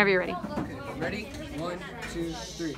Whenever you're ready. Okay, ready? One, two, three.